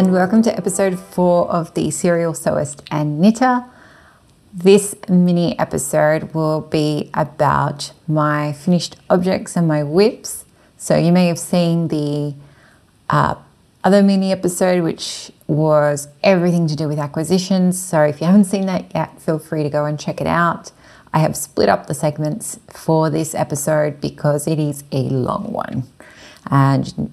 and welcome to episode four of the Cereal Sewist and Knitter. This mini episode will be about my finished objects and my WIPs. So, you may have seen the uh, other mini episode, which was everything to do with acquisitions. So, if you haven't seen that yet, feel free to go and check it out. I have split up the segments for this episode because it is a long one. And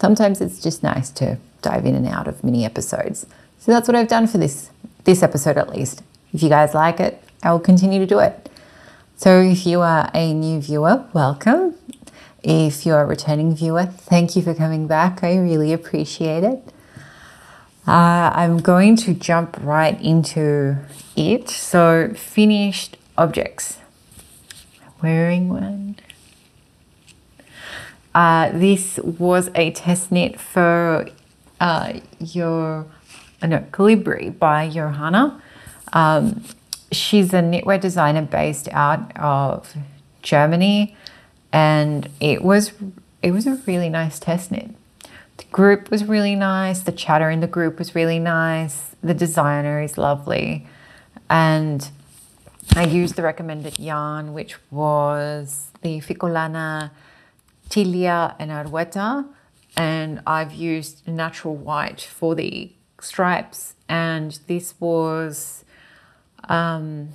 sometimes it's just nice to dive in and out of mini episodes. So that's what I've done for this this episode at least. If you guys like it, I will continue to do it. So if you are a new viewer, welcome. If you're a returning viewer, thank you for coming back. I really appreciate it. Uh, I'm going to jump right into it. So, finished objects. wearing one. Uh, this was a test knit for uh, your uh, no, Kolibri by Johanna. Um, she's a knitwear designer based out of Germany, and it was it was a really nice test knit. The group was really nice. The chatter in the group was really nice. The designer is lovely, and I used the recommended yarn, which was the Ficolana Tilia and Arwetta, and I've used natural white for the stripes, and this was, um,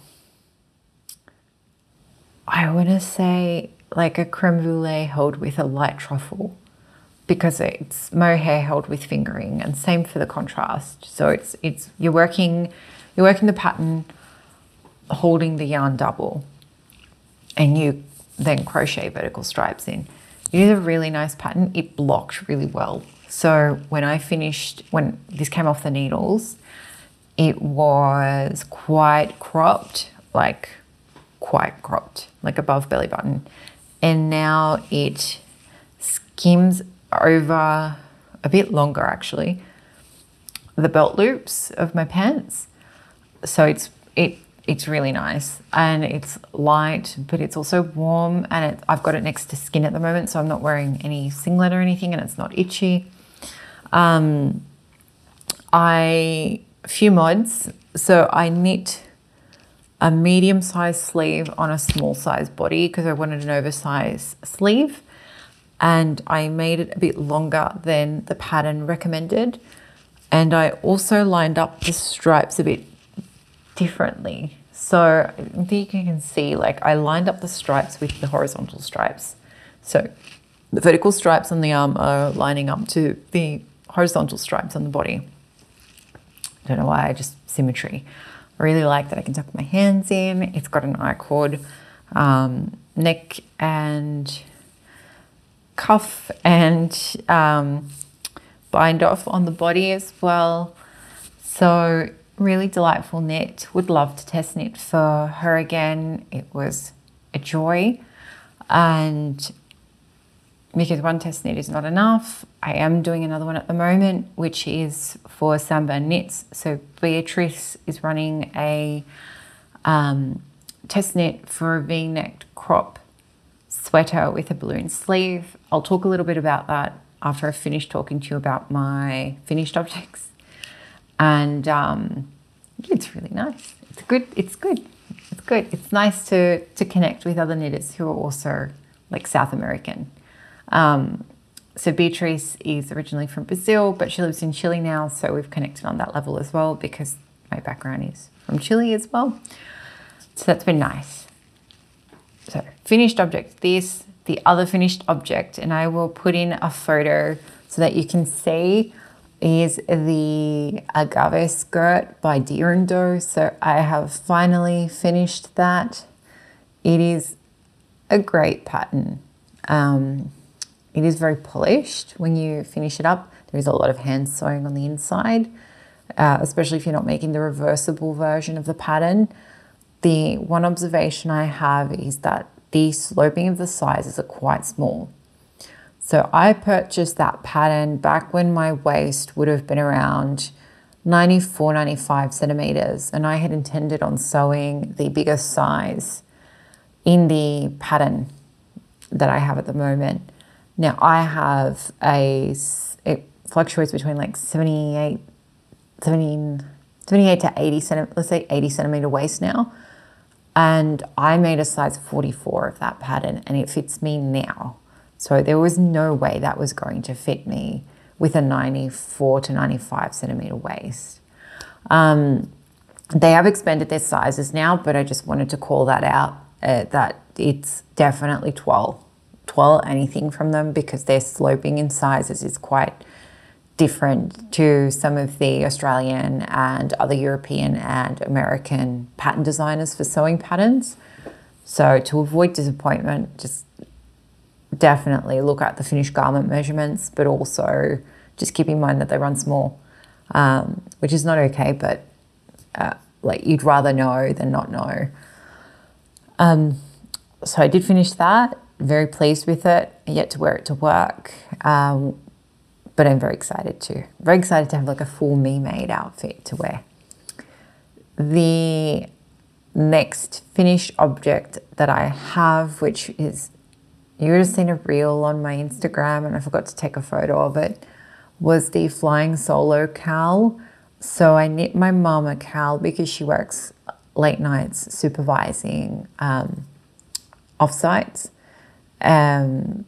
I want to say like a creme brulee held with a light truffle because it's mohair held with fingering. And same for the contrast. So it's it's you're working you're working the pattern holding the yarn double. And you then crochet vertical stripes in. It is a really nice pattern. It blocked really well. So when I finished, when this came off the needles, it was quite cropped, like quite cropped, like above belly button. And now it skims over a bit longer actually, the belt loops of my pants. So it's it it's really nice and it's light, but it's also warm. And it, I've got it next to skin at the moment, so I'm not wearing any singlet or anything, and it's not itchy. Um, I few mods. So I knit a medium size sleeve on a small size body because I wanted an oversized sleeve, and I made it a bit longer than the pattern recommended. And I also lined up the stripes a bit differently. So I think you can see like I lined up the stripes with the horizontal stripes. So the vertical stripes on the arm are lining up to the horizontal stripes on the body. I don't know why, just symmetry. I really like that I can tuck my hands in. It's got an I-cord um, neck and cuff and um, bind off on the body as well. So really delightful knit. Would love to test knit for her again. It was a joy. And because one test knit is not enough, I am doing another one at the moment, which is for Samba Knits. So Beatriz is running a um, test knit for a V-necked crop sweater with a balloon sleeve. I'll talk a little bit about that after I finish talking to you about my finished objects and um, it's really nice. It's good. It's good. It's good. It's nice to to connect with other knitters who are also like South American. Um, so Beatriz is originally from Brazil, but she lives in Chile now. So we've connected on that level as well because my background is from Chile as well. So that's been nice. So finished object, this, the other finished object, and I will put in a photo so that you can see is the agave skirt by Deer & Doe. So I have finally finished that. It is a great pattern. Um, it is very polished when you finish it up. There's a lot of hand sewing on the inside, uh, especially if you're not making the reversible version of the pattern. The one observation I have is that the sloping of the sizes are quite small. So I purchased that pattern back when my waist would have been around 94, 95 centimeters, and I had intended on sewing the biggest size in the pattern that I have at the moment. Now I have a, it, fluctuates between like 78, 17, 78 to 80 centimeter, let's say 80 centimeter waist now. And I made a size 44 of that pattern and it fits me now. So there was no way that was going to fit me with a 94 to 95 centimeter waist. Um, they have expanded their sizes now, but I just wanted to call that out uh, that it's definitely twirl, twirl anything from them because their sloping in sizes is quite different to some of the Australian and other European and American pattern designers for sewing patterns. So to avoid disappointment, just definitely look at the finished garment measurements, but also just keep in mind that they run small, um, which is not okay, but uh, like you'd rather know than not know. Um, so I did finish that. Very pleased with it. Yet to wear it to work, um, but I'm very excited too. Very excited to have like a full me made outfit to wear. The next finished object that I have, which is you would have seen a reel on my Instagram, and I forgot to take a photo of it, was the flying solo cowl. So I knit my mum a cowl because she works late nights supervising um, offsites. Um,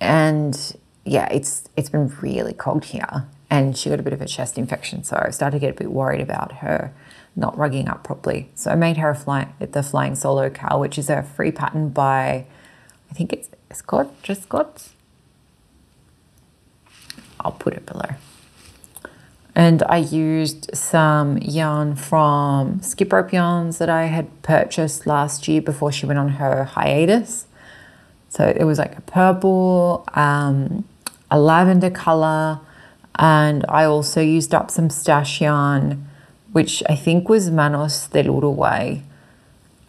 and yeah, it's it's been really cold here, and she got a bit of a chest infection, so I started to get a bit worried about her not rugging up properly. So I made her a fly, the flying solo cowl, which is a free pattern by, I think it's Scott, just Scott. I'll put it below. And I used some yarn from Skip Rope Yarns that I had purchased last year before she went on her hiatus. So it was like a purple, um, a lavender color, and I also used up some stash yarn, which I think was Manos del Uruguay.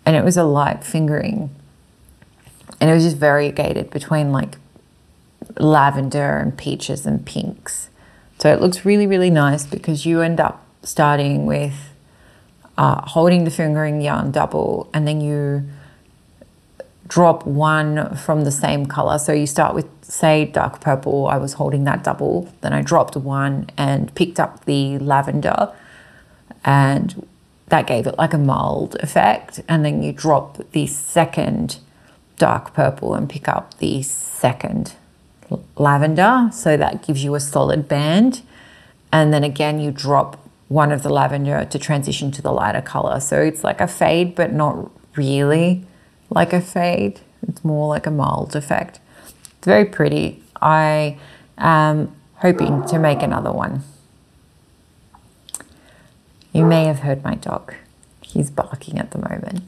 And it was a light fingering. And it was just variegated between like lavender and peaches and pinks. So it looks really, really nice because you end up starting with uh, holding the fingering yarn double and then you drop one from the same color. So you start with, say, dark purple. I was holding that double. Then I dropped one and picked up the lavender, and that gave it like a mild effect. And then you drop the second dark purple and pick up the second lavender. So that gives you a solid band. And then again, you drop one of the lavender to transition to the lighter color. So it's like a fade, but not really like a fade. It's more like a mild effect. It's very pretty. I am hoping to make another one. You may have heard my dog. He's barking at the moment.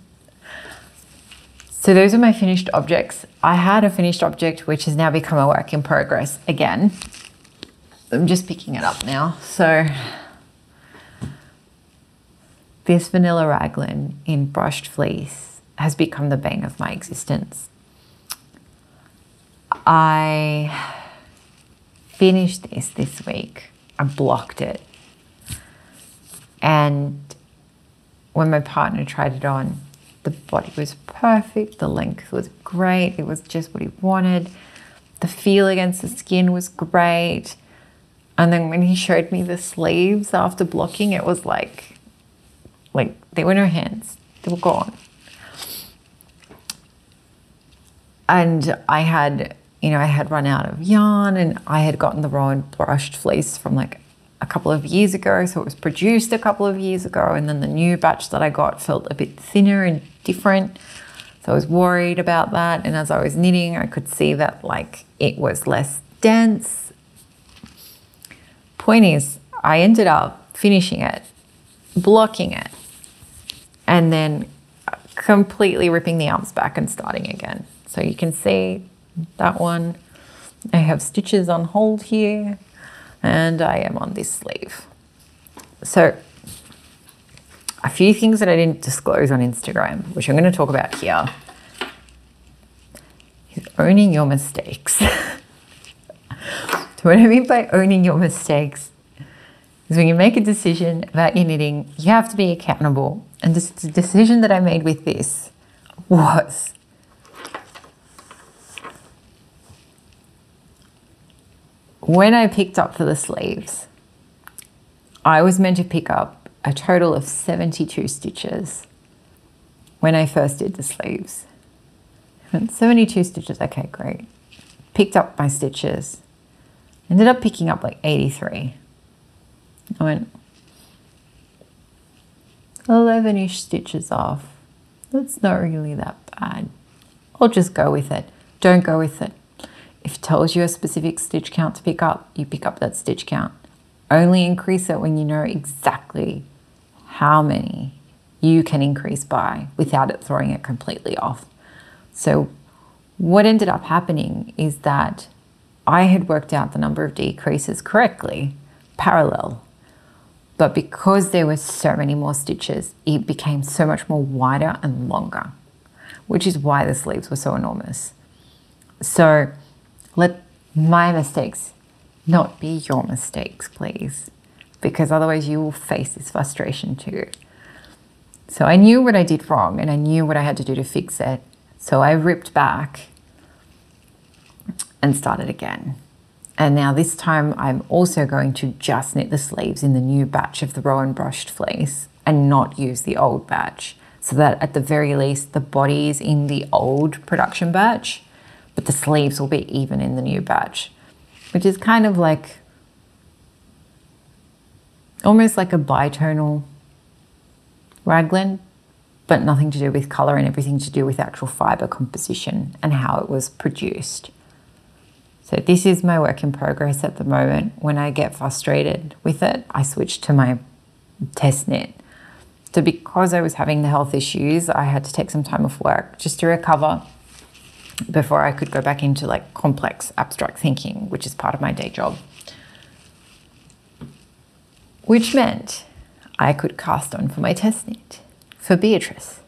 So those are my finished objects. I had a finished object which has now become a work in progress again. I'm just picking it up now. So this vanilla raglan in brushed fleece has become the bane of my existence. I finished this this week. I blocked it. And when my partner tried it on, the body was perfect, the length was great, it was just what he wanted. The feel against the skin was great. And then when he showed me the sleeves after blocking, it was like, like they were no hands, they were gone. And I had, you know, I had run out of yarn and I had gotten the wrong brushed fleece from like a couple of years ago. So it was produced a couple of years ago. And then the new batch that I got felt a bit thinner and different. So I was worried about that. And as I was knitting, I could see that like it was less dense. Point is, I ended up finishing it, blocking it, and then completely ripping the arms back and starting again. So you can see that one. I have stitches on hold here and I am on this sleeve. So a few things that I didn't disclose on Instagram, which I'm going to talk about here, is owning your mistakes. so what I mean by owning your mistakes is when you make a decision about your knitting, you have to be accountable. And this, the decision that I made with this was when I picked up for the sleeves, I was meant to pick up a total of 72 stitches when I first did the sleeves. 72 stitches, okay, great. Picked up my stitches, ended up picking up like 83. I went 11 ish stitches off. That's not really that bad. I'll just go with it. Don't go with it. If it tells you a specific stitch count to pick up, you pick up that stitch count. Only increase it when you know exactly how many you can increase by without it throwing it completely off. So, what ended up happening is that I had worked out the number of decreases correctly, parallel. But because there were so many more stitches, it became so much more wider and longer, which is why the sleeves were so enormous. So let my mistakes not be your mistakes, please, because otherwise you will face this frustration too. So I knew what I did wrong and I knew what I had to do to fix it. So I ripped back and started again. And now this time I'm also going to just knit the sleeves in the new batch of the Rowan brushed fleece and not use the old batch so that at the very least the body is in the old production batch but the sleeves will be even in the new batch, which is kind of like almost like a bitonal raglan, but nothing to do with color and everything to do with actual fiber composition and how it was produced. So this is my work in progress at the moment. When I get frustrated with it, I switch to my test knit. So because I was having the health issues, I had to take some time off work just to recover before I could go back into like complex abstract thinking, which is part of my day job. Which meant I could cast on for my test knit for Beatriz.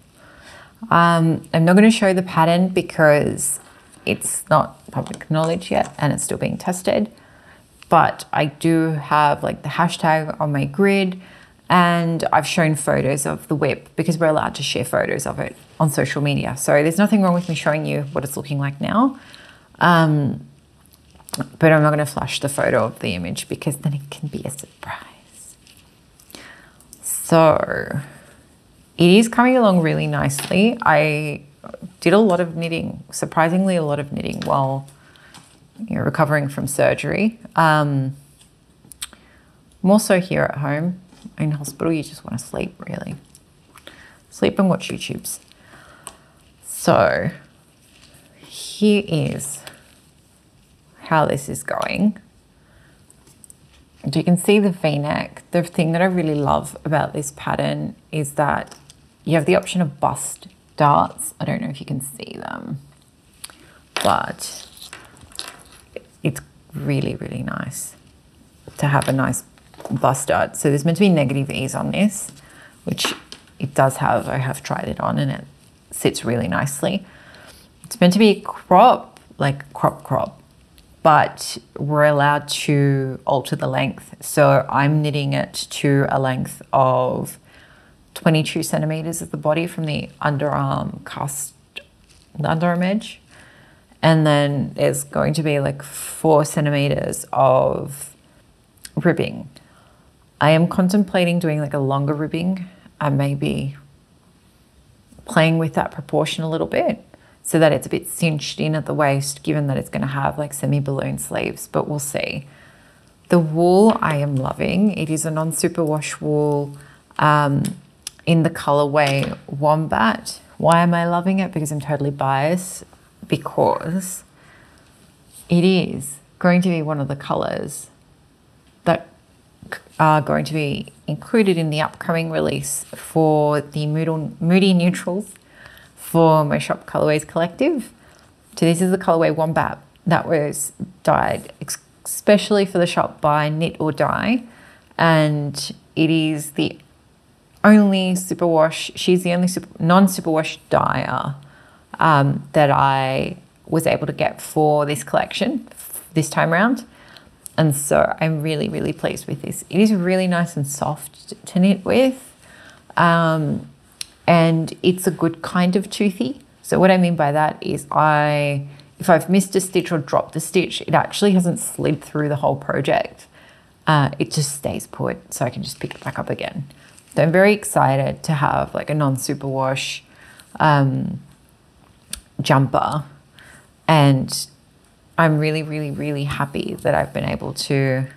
Um, I'm not going to show the pattern because it's not public knowledge yet and it's still being tested. But I do have like the hashtag on my grid and I've shown photos of the WIP because we're allowed to share photos of it on social media. So there's nothing wrong with me showing you what it's looking like now. Um, but I'm not going to flash the photo of the image because then it can be a surprise. So it is coming along really nicely. I did a lot of knitting, surprisingly, a lot of knitting while you know, recovering from surgery. Um, more so here at home. In hospital, you just want to sleep, really. Sleep and watch YouTubes. So here is how this is going. You can see the v-neck. The thing that I really love about this pattern is that you have the option of bust darts. I don't know if you can see them, but it's really, really nice to have a nice bust dart. So there's meant to be negative ease on this, which it does have. I have tried it on and it sits really nicely. It's meant to be crop, like crop crop, but we're allowed to alter the length. So I'm knitting it to a length of 22 centimeters of the body from the underarm cast, the underarm edge. And then there's going to be like four centimeters of ribbing. I am contemplating doing like a longer ribbing and maybe playing with that proportion a little bit so that it's a bit cinched in at the waist, given that it's going to have like semi balloon sleeves, but we'll see. The wool I am loving. It is a non superwash wool um, in the colorway Wombat. Why am I loving it? Because I'm totally biased. Because it is going to be one of the colors are going to be included in the upcoming release for the Moodle, Moody Neutrals for my Shop Colorways Collective. So this is the colorway Wombat that was dyed especially for the shop by Knit or Dye. And it is the only superwash, she's the only super, non-superwash dyer um, that I was able to get for this collection this time around. And so I'm really, really pleased with this. It is really nice and soft to knit with. Um, and it's a good kind of toothy. So what I mean by that is I, if I've missed a stitch or dropped a stitch, it actually hasn't slid through the whole project. Uh, it just stays put, so I can just pick it back up again. So I'm very excited to have like a non-superwash um, jumper, and I'm really, really, really happy that I've been able to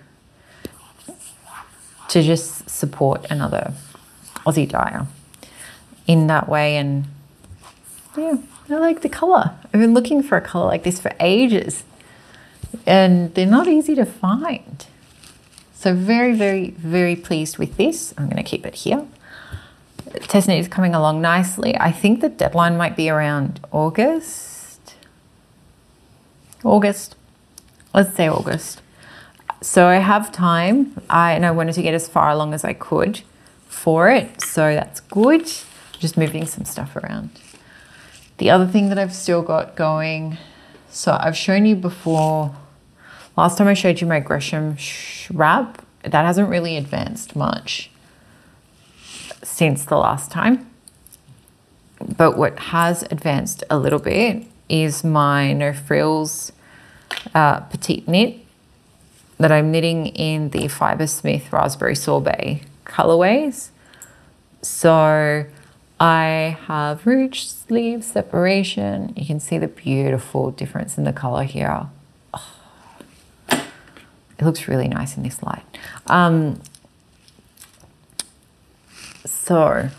to just support another Aussie dyer in that way. And yeah, I like the color. I've been looking for a color like this for ages, and they're not easy to find. So very, very, very pleased with this. I'm going to keep it here. Test knit is coming along nicely. I think the deadline might be around August. August. Let's say August. So I have time. I and I wanted to get as far along as I could for it. So that's good. Just moving some stuff around. The other thing that I've still got going, so I've shown you before, last time I showed you my Gresham wrap, that hasn't really advanced much since the last time. But what has advanced a little bit is my No Frills uh, Petite Knit that I'm knitting in the Fibersmith Raspberry Sorbet colorways. So I have ruched sleeve separation. You can see the beautiful difference in the color here. Oh, it looks really nice in this light. Um, so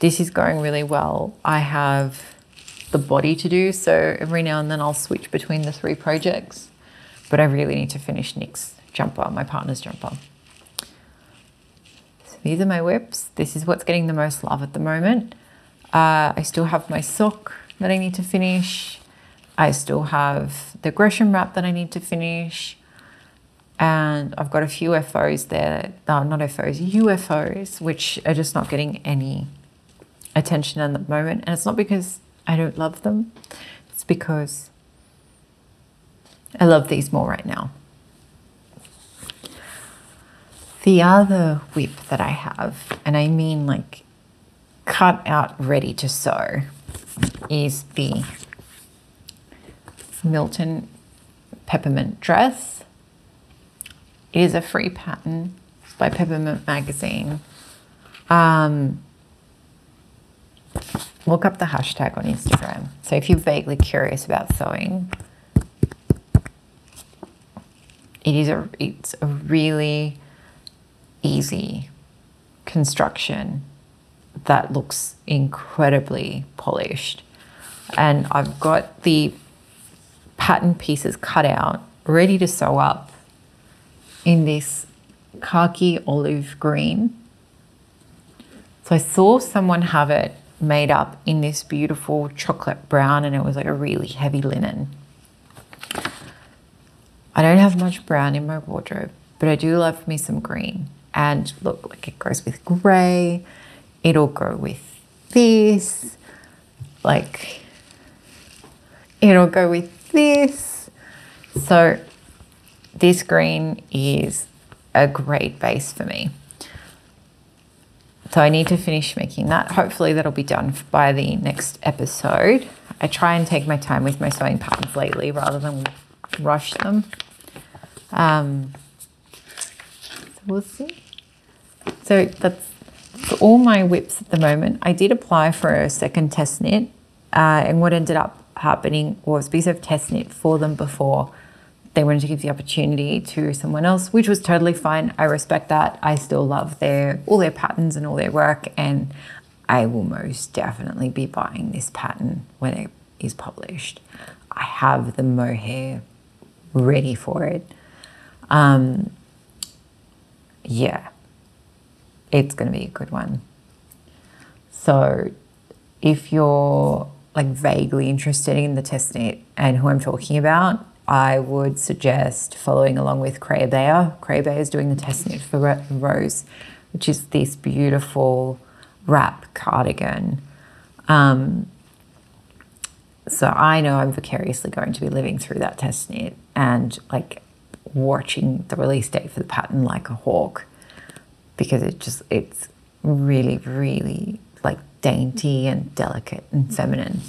this is going really well. I have the body to do, so every now and then I'll switch between the three projects, but I really need to finish Nick's jumper, my partner's jumper. So these are my WIPs. This is what's getting the most love at the moment. Uh, I still have my sock that I need to finish. I still have the Gresham wrap that I need to finish. And I've got a few FOs there, no, not FOs, UFOs, which are just not getting any attention at the moment. And it's not because I don't love them, it's because I love these more right now. The other WIP that I have, and I mean like cut out ready to sew, is the Milton Peppermint Dress. It is a free pattern by Peppermint Magazine. Um, look up the hashtag on Instagram. So if you're vaguely curious about sewing, it is a it's a really easy construction that looks incredibly polished. And I've got the pattern pieces cut out, ready to sew up in this khaki olive green. So I saw someone have it made up in this beautiful chocolate brown and it was like a really heavy linen. I don't have much brown in my wardrobe, but I do love me some green. And look, like it goes with grey, it'll go with this, like it'll go with this. So this green is a great base for me. So I need to finish making that. Hopefully that'll be done by the next episode. I try and take my time with my sewing patterns lately rather than rush them. Um, so we'll see. So that's for all my WIPs at the moment. I did apply for a second test knit, uh, and what ended up happening was because I've test knit for them before, they wanted to give the opportunity to someone else, which was totally fine. I respect that. I still love their all their patterns and all their work, and I will most definitely be buying this pattern when it is published. I have the mohair ready for it. Um, yeah, it's going to be a good one. So, if you're like vaguely interested in the test knit and who I'm talking about, I would suggest following along with Creabea. Cray Bayer is doing the test knit for Rose, which is this beautiful wrap cardigan. Um, so I know I'm vicariously going to be living through that test knit and like watching the release date for the pattern like a hawk because it just it's really really like dainty and delicate and feminine.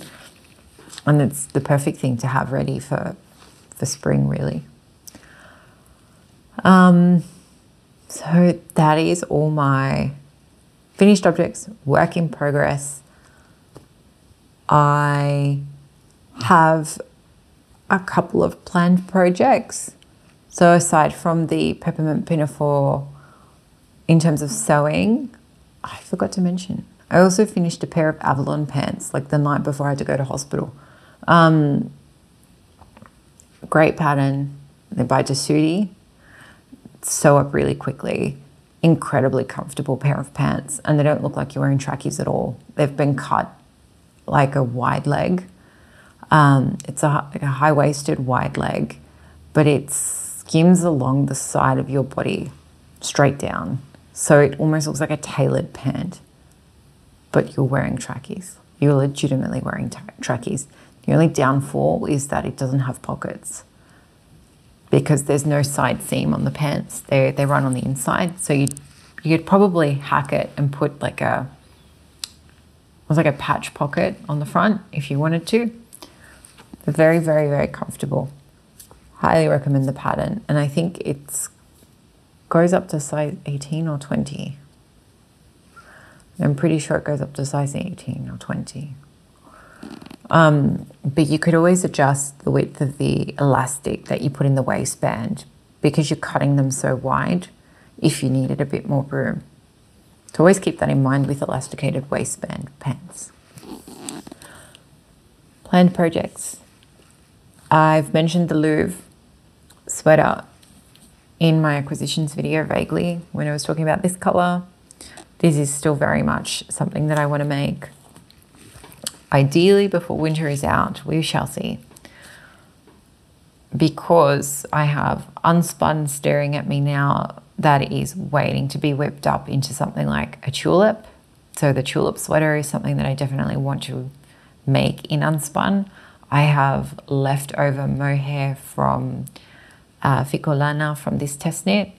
And it's the perfect thing to have ready for, for spring, really. Um, so that is all my finished objects, work in progress. I have a couple of planned projects. So aside from the peppermint pinafore, in terms of sewing, I forgot to mention. I also finished a pair of Avalon pants like the night before I had to go to hospital. Um, great pattern. They're by Tessuti. Sew up really quickly. Incredibly comfortable pair of pants, and they don't look like you're wearing trackies at all. They've been cut like a wide leg. Um, it's a, like a high waisted wide leg, but it skims along the side of your body straight down. So it almost looks like a tailored pant, but you're wearing trackies. You're legitimately wearing trackies. The only downfall is that it doesn't have pockets because there's no side seam on the pants. They, they run on the inside. So you you could probably hack it and put like a it was like a patch pocket on the front if you wanted to. They're very, very, very comfortable. Highly recommend the pattern. And I think it's goes up to size 18 or 20. I'm pretty sure it goes up to size 18 or 20. Um, but you could always adjust the width of the elastic that you put in the waistband because you're cutting them so wide if you needed a bit more room. So always keep that in mind with elasticated waistband pants. Planned projects. I've mentioned the Louvre sweater in my acquisitions video vaguely when I was talking about this color. This is still very much something that I want to make. Ideally, before winter is out, we shall see. Because I have unspun staring at me now that is waiting to be whipped up into something like a tulip. So, the tulip sweater is something that I definitely want to make in unspun. I have leftover mohair from uh, Ficolana from this test knit,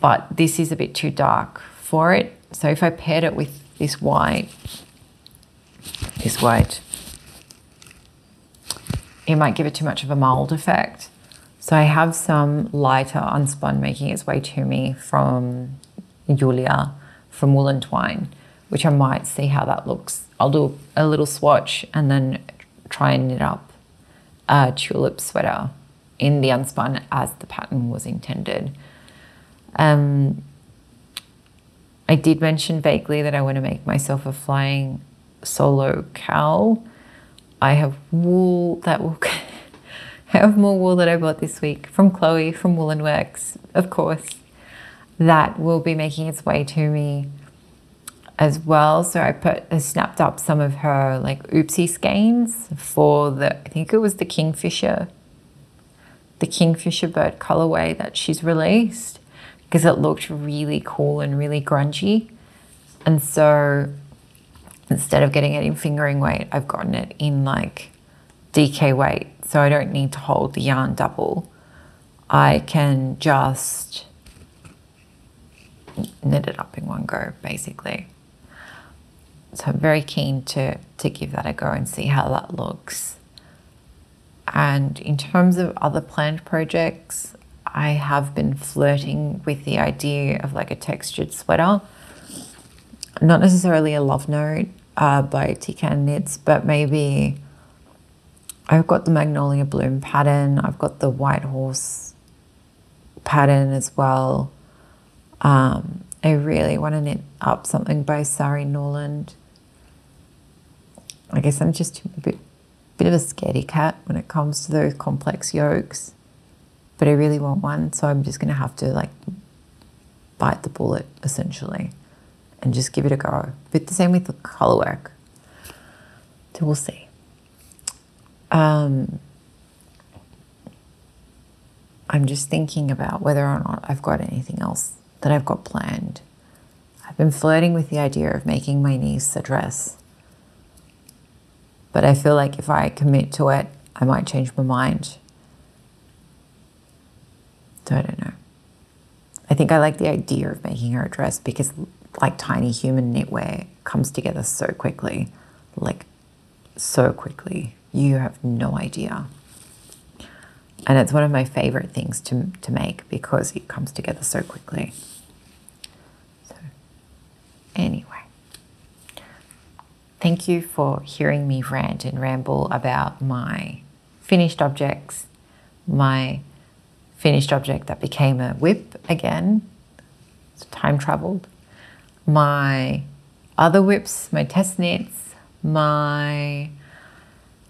but this is a bit too dark for it. So if I paired it with this white, this white, it might give it too much of a mold effect. So I have some lighter unspun making its way to me from Julia from Wool and Twine, which I might see how that looks. I'll do a little swatch and then try and knit up a tulip sweater in the unspun as the pattern was intended. Um, I did mention vaguely that I want to make myself a flying solo cowl. I have wool that will. Have more wool that I bought this week from Chloe from Woolen Works, of course. That will be making its way to me as well. So I put I snapped up some of her like oopsie skeins for the I think it was the Kingfisher the Kingfisher bird colorway that she's released because it looked really cool and really grungy. And so instead of getting it in fingering weight, I've gotten it in like DK weight. So I don't need to hold the yarn double. I can just knit it up in one go, basically. So I'm very keen to, to give that a go and see how that looks. And in terms of other planned projects, I have been flirting with the idea of like a textured sweater. Not necessarily a love note uh, by Tican Knits, but maybe I've got the Magnolia Bloom pattern, I've got the White Horse pattern as well. Um, I really want to knit up something by Sari Nordlund. I guess I'm just a bit bit of a scaredy cat when it comes to those complex yokes, but I really want one. So I'm just going to have to like bite the bullet essentially and just give it a go. But the same with the color work. So we'll see. Um, I'm just thinking about whether or not I've got anything else that I've got planned. I've been flirting with the idea of making my niece a dress but I feel like if I commit to it, I might change my mind. So I don't know. I think I like the idea of making her a dress because, like tiny human knitwear, comes together so quickly, like so quickly. You have no idea. And it's one of my favorite things to, to make because it comes together so quickly. So, anyway, thank you for hearing me rant and ramble about my finished objects, my finished object that became a WIP again, it's time traveled, my other WIPs, my test knits, my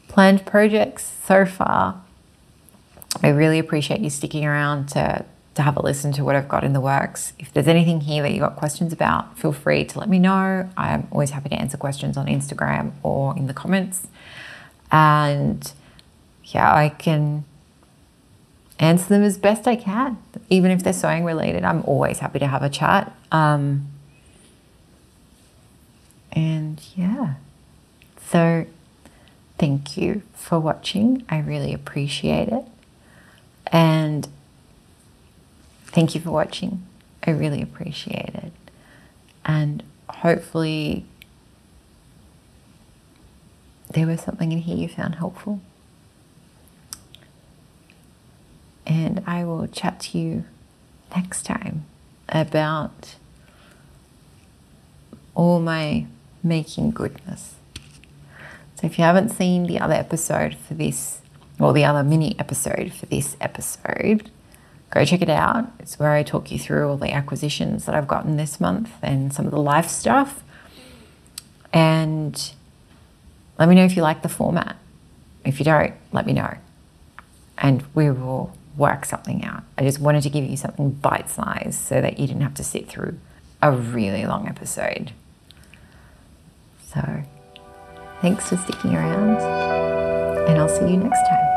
planned projects so far. I really appreciate you sticking around to, to have a listen to what I've got in the works. If there's anything here that you've got questions about, feel free to let me know. I'm always happy to answer questions on Instagram or in the comments. And yeah, I can answer them as best I can, even if they're sewing related. I'm always happy to have a chat. Um, and yeah, so thank you for watching. I really appreciate it. And thank you for watching. I really appreciate it. And hopefully, there was something in here you found helpful. And I will chat to you next time about all my making goodness. So if you haven't seen the other episode for this, or the other mini episode for this episode, go check it out. It's where I talk you through all the acquisitions that I've gotten this month and some of the life stuff. And let me know if you like the format. If you don't, let me know. And we will work something out. I just wanted to give you something bite sized so that you didn't have to sit through a really long episode. So, thanks for sticking around, and I'll see you next time.